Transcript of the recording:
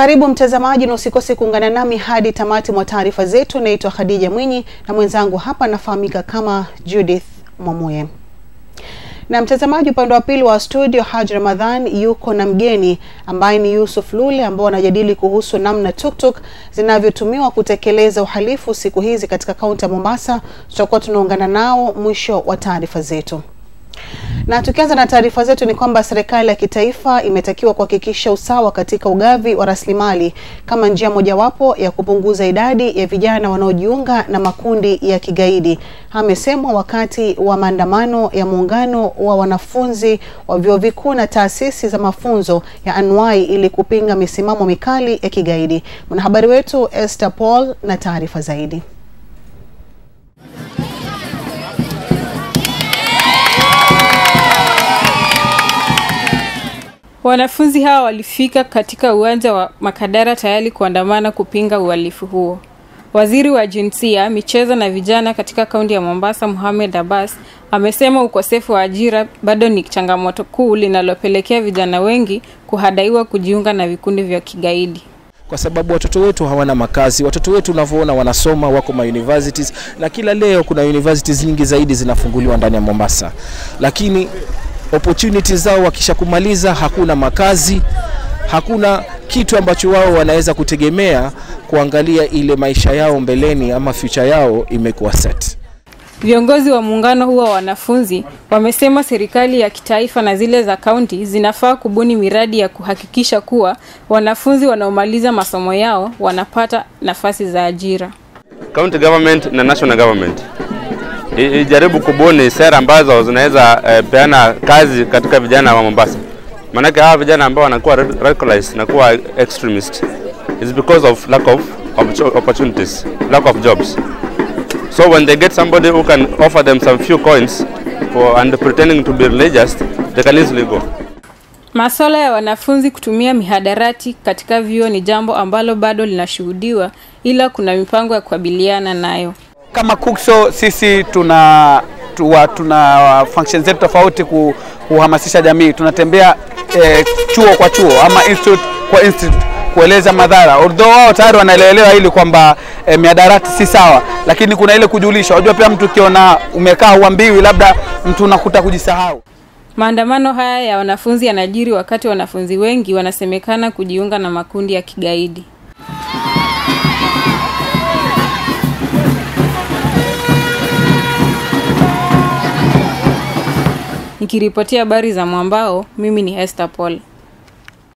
Karibu mtazamaji, na usikose kuungana nami hadi tamati mwa taarifa zetu. Naitwa Khadija Mwinyi na mwenzangu hapa anafahamika kama Judith Mwamuye. Na mtazamaji, upande wa pili wa studio, Haji Ramadhan yuko na mgeni ambaye ni Yusuf Lule, ambao wanajadili kuhusu namna tuktuk zinavyotumiwa kutekeleza uhalifu siku hizi katika kaunti ya Mombasa. Tutakuwa tunaungana nao mwisho wa taarifa zetu. Na tukianza na taarifa zetu ni kwamba serikali ya kitaifa imetakiwa kuhakikisha usawa katika ugavi wa rasilimali kama njia mojawapo ya kupunguza idadi ya vijana wanaojiunga na makundi ya kigaidi. Amesemwa wakati wa maandamano ya muungano wa wanafunzi wa vyuo vikuu na taasisi za mafunzo ya anuai ili kupinga misimamo mikali ya kigaidi. Mwanahabari wetu Esther Paul na taarifa zaidi. Wanafunzi hawa walifika katika uwanja wa Makadara tayari kuandamana kupinga uhalifu huo. Waziri wa Jinsia, Michezo na Vijana katika kaunti ya Mombasa, Mohamed Abbas, amesema ukosefu wa ajira bado ni changamoto kuu linalopelekea vijana wengi kuhadaiwa kujiunga na vikundi vya kigaidi kwa sababu watoto wetu hawana makazi. Watoto wetu unavyoona wanasoma, wako ma universities, na kila leo kuna universities nyingi zaidi zinafunguliwa ndani ya Mombasa, lakini opportunities zao wakisha kumaliza, hakuna makazi, hakuna kitu ambacho wao wanaweza kutegemea kuangalia ile maisha yao mbeleni, ama future yao imekuwa set. Viongozi wa muungano huo wa wanafunzi wamesema serikali ya kitaifa na zile za kaunti zinafaa kubuni miradi ya kuhakikisha kuwa wanafunzi wanaomaliza masomo yao wanapata nafasi za ajira. County government na national government ijaribu kubuni sera ambazo zinaweza eh, peana kazi katika vijana wa Mombasa. Maanake hawa vijana ambao wanakuwa radicalized na kuwa extremist is because of lack of opportunities, lack of jobs. So when they get somebody who can offer them some few coins for and pretending to be religious, they can easily go. Masuala ya wanafunzi kutumia mihadarati katika vyuo ni jambo ambalo bado linashuhudiwa, ila kuna mipango ya kukabiliana nayo. Kama Kukso sisi tuna tuwa, tuna function zetu tofauti kuhamasisha jamii. Tunatembea eh, chuo kwa chuo ama institute kwa institute kueleza madhara, although wao tayari wanaelewa hili kwamba eh, miadarati si sawa, lakini kuna ile kujulisha. Unajua pia mtu ukiona umekaa uambiwi, labda mtu unakuta kujisahau. Maandamano haya ya wanafunzi yanajiri wakati wanafunzi wengi wanasemekana kujiunga na makundi ya kigaidi. Nikiripotia habari za Mwambao, mimi ni Esther Paul.